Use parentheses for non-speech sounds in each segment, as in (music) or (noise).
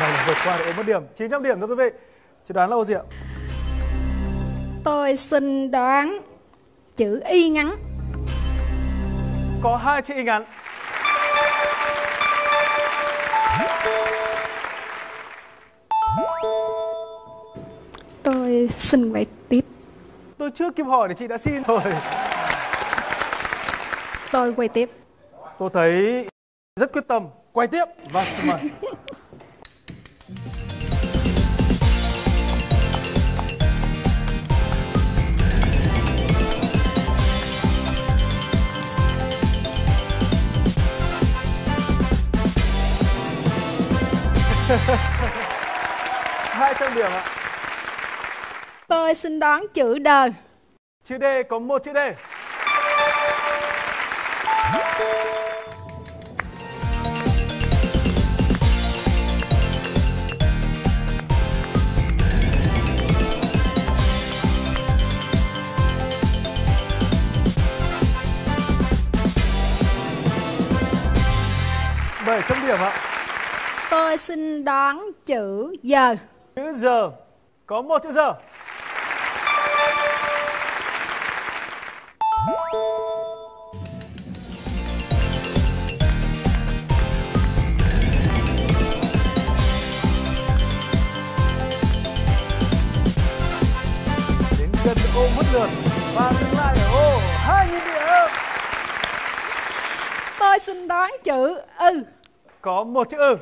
này vượt qua được mất điểm 900 điểm thưa quý vị. Chị đoán là ô gì ạ tôi xin đoán chữ y ngắn. Có hai chữ y ngắn. Tôi xin quay tiếp. Tôi chưa kịp hỏi thì chị đã xin rồi. Tôi quay tiếp. Tôi thấy rất quyết tâm. Quay tiếp. Vâng xin mời (laughs) (laughs) hai trăm điểm ạ. Tôi xin đoán chữ đờ chữ D có một chữ D. Bảy trăm điểm ạ tôi xin đoán chữ giờ. Chữ giờ. Có một chữ giờ. Đến gần ô mất lượt và dừng lại ở ô hai nghìn điểm tôi xin đoán chữ ư. Có một chữ ừ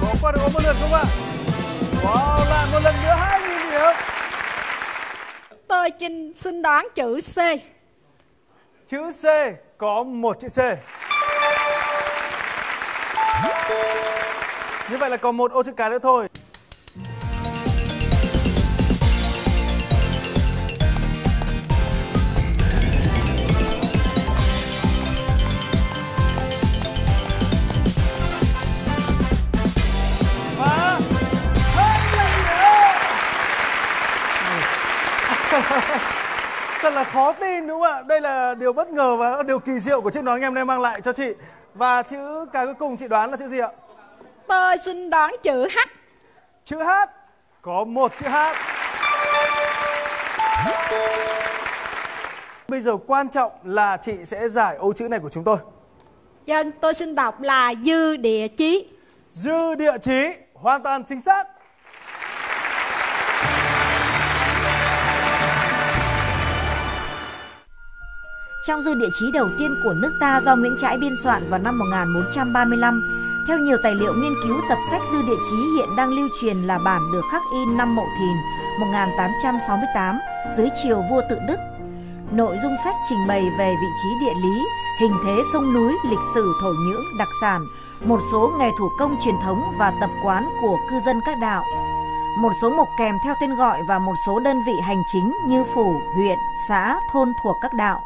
có qua được một lượt không ạ wow lại một lần nữa hai nghìn điểm tôi xin xin đoán chữ c chữ C có một chữ C. Như vậy là còn một ô chữ cái nữa thôi. (laughs) Thật là khó tin đúng không ạ? Đây là điều bất ngờ và điều kỳ diệu của chiếc nón hôm nay mang lại cho chị. Và chữ cái cuối cùng chị đoán là chữ gì ạ? tôi xin đoán chữ h Chữ H có một chữ H. Bây giờ quan trọng là chị sẽ giải ô chữ này của chúng tôi. dân tôi xin đọc là dư địa chí Dư địa chí hoàn toàn chính xác. Trong dư địa chí đầu tiên của nước ta do Nguyễn Trãi biên soạn vào năm 1435, theo nhiều tài liệu nghiên cứu tập sách dư địa chí hiện đang lưu truyền là bản được khắc in năm Mậu Thìn 1868 dưới triều vua tự Đức. Nội dung sách trình bày về vị trí địa lý, hình thế sông núi, lịch sử thổ nhưỡng, đặc sản, một số nghề thủ công truyền thống và tập quán của cư dân các đạo. Một số mục kèm theo tên gọi và một số đơn vị hành chính như phủ, huyện, xã, thôn thuộc các đạo.